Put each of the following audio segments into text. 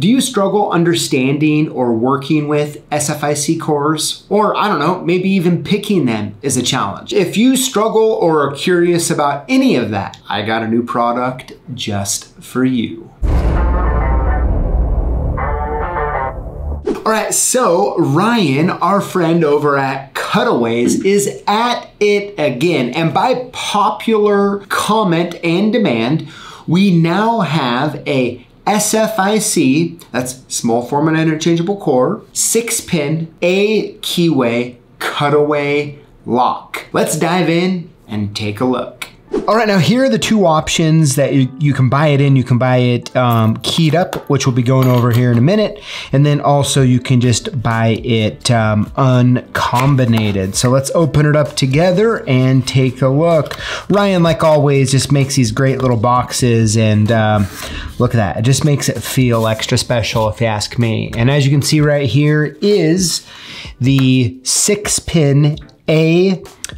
Do you struggle understanding or working with SFIC cores? Or I don't know, maybe even picking them is a challenge. If you struggle or are curious about any of that, I got a new product just for you. All right, so Ryan, our friend over at Cutaways, is at it again. And by popular comment and demand, we now have a SFIC, that's small format interchangeable core, six pin A keyway cutaway lock. Let's dive in and take a look. All right, now here are the two options that you, you can buy it in. You can buy it um, keyed up, which we'll be going over here in a minute. And then also you can just buy it um, uncombinated. So let's open it up together and take a look. Ryan, like always, just makes these great little boxes and um, look at that. It just makes it feel extra special if you ask me. And as you can see right here is the six pin a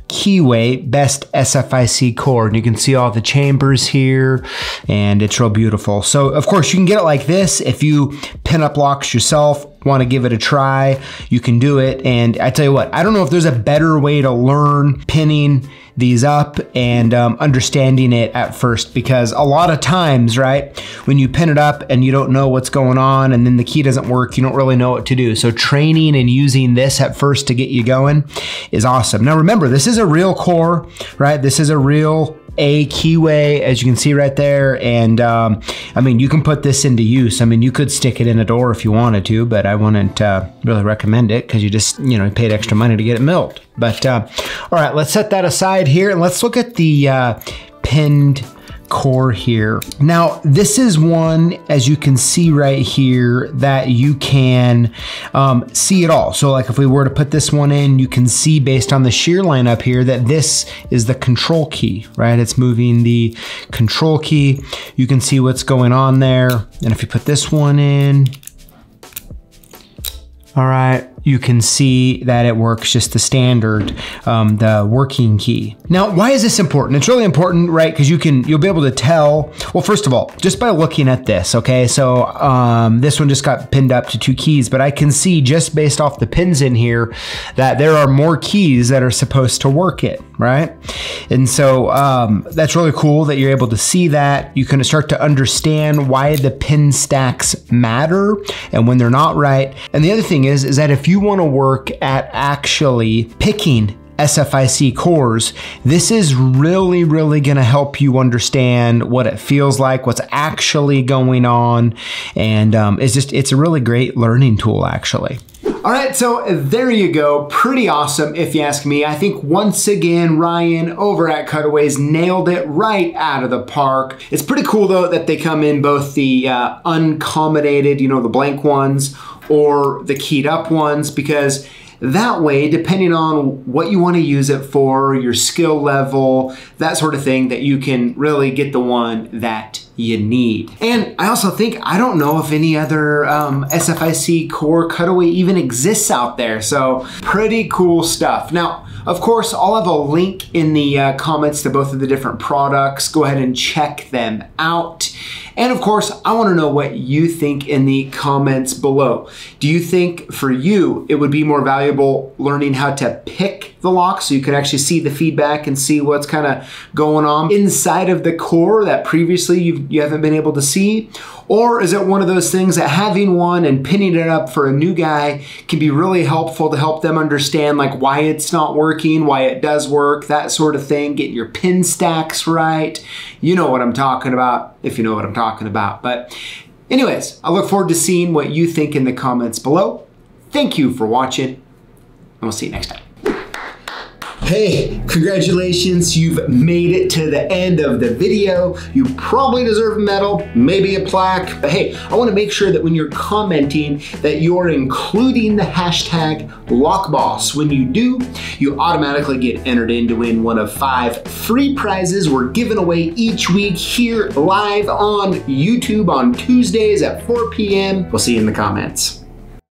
Keyway Best SFIC core. And you can see all the chambers here and it's real beautiful. So of course you can get it like this. If you pin up locks yourself, want to give it a try, you can do it. And I tell you what, I don't know if there's a better way to learn pinning these up and um, understanding it at first because a lot of times, right, when you pin it up and you don't know what's going on and then the key doesn't work, you don't really know what to do. So training and using this at first to get you going is awesome. Now remember, this is a real core, right? This is a real a keyway, as you can see right there. And um, I mean, you can put this into use. I mean, you could stick it in a door if you wanted to, but I wouldn't uh, really recommend it because you just, you know, paid extra money to get it milled. But uh, all right, let's set that aside here and let's look at the uh, pinned core here. Now, this is one, as you can see right here, that you can um, see it all. So like if we were to put this one in, you can see based on the shear line up here that this is the control key, right? It's moving the control key. You can see what's going on there. And if you put this one in, all right, you can see that it works just the standard, um, the working key. Now, why is this important? It's really important, right? Because you can, you'll be able to tell, well, first of all, just by looking at this, okay? So um, this one just got pinned up to two keys, but I can see just based off the pins in here that there are more keys that are supposed to work it, right? And so um, that's really cool that you're able to see that. You can start to understand why the pin stacks matter and when they're not right. And the other thing is, is that if you want to work at actually picking SFIC cores, this is really, really going to help you understand what it feels like, what's actually going on, and um, it's just it's a really great learning tool actually. All right, so there you go. Pretty awesome, if you ask me. I think once again, Ryan over at Cutaways nailed it right out of the park. It's pretty cool though that they come in both the uh, uncombinated, you know, the blank ones, or the keyed up ones because that way, depending on what you want to use it for, your skill level, that sort of thing, that you can really get the one that you need. And I also think, I don't know if any other um, SFIC core cutaway even exists out there. So pretty cool stuff. Now, of course, I'll have a link in the uh, comments to both of the different products. Go ahead and check them out. And of course, I want to know what you think in the comments below. Do you think for you it would be more valuable learning how to pick the lock so you can actually see the feedback and see what's kind of going on inside of the core that previously you've, you haven't been able to see? Or is it one of those things that having one and pinning it up for a new guy can be really helpful to help them understand like why it's not working, why it does work, that sort of thing, getting your pin stacks right. You know what I'm talking about if you know what I'm talking about. But anyways, I look forward to seeing what you think in the comments below. Thank you for watching, and we'll see you next time. Hey, congratulations, you've made it to the end of the video. You probably deserve a medal, maybe a plaque, but hey, I wanna make sure that when you're commenting that you're including the hashtag LockBoss. When you do, you automatically get entered in to win one of five free prizes we're giving away each week here live on YouTube on Tuesdays at 4 p.m. We'll see you in the comments.